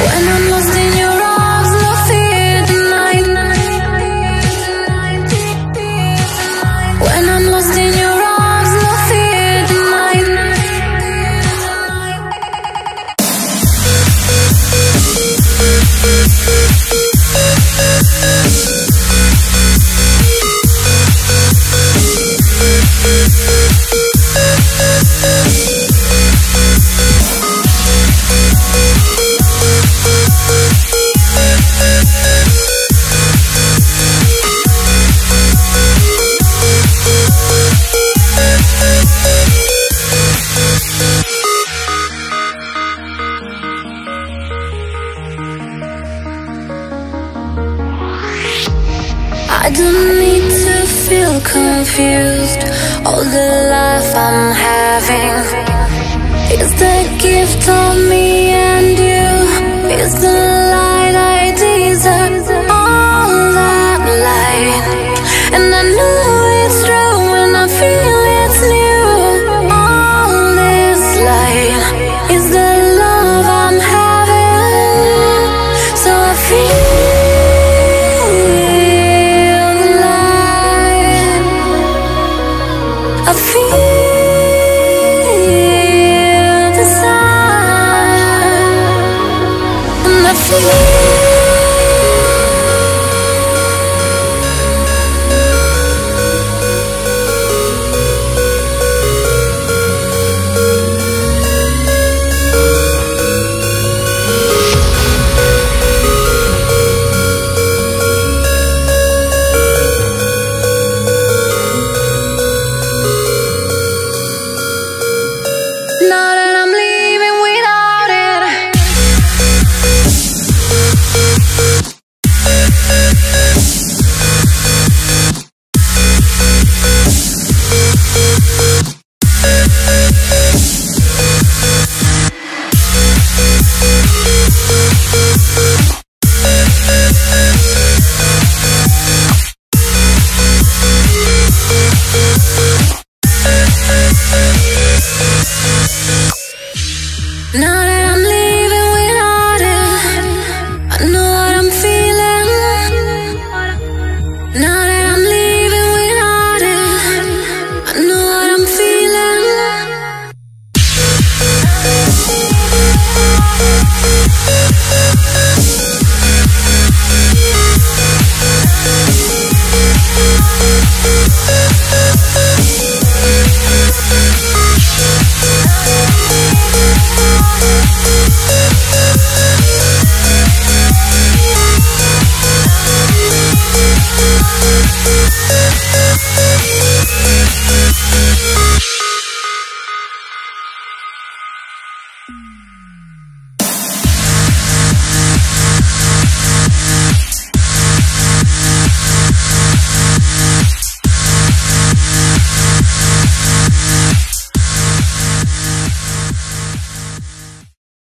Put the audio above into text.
When I'm lost in I don't need to feel confused. All the life I'm having Is the gift of Thank Thank you.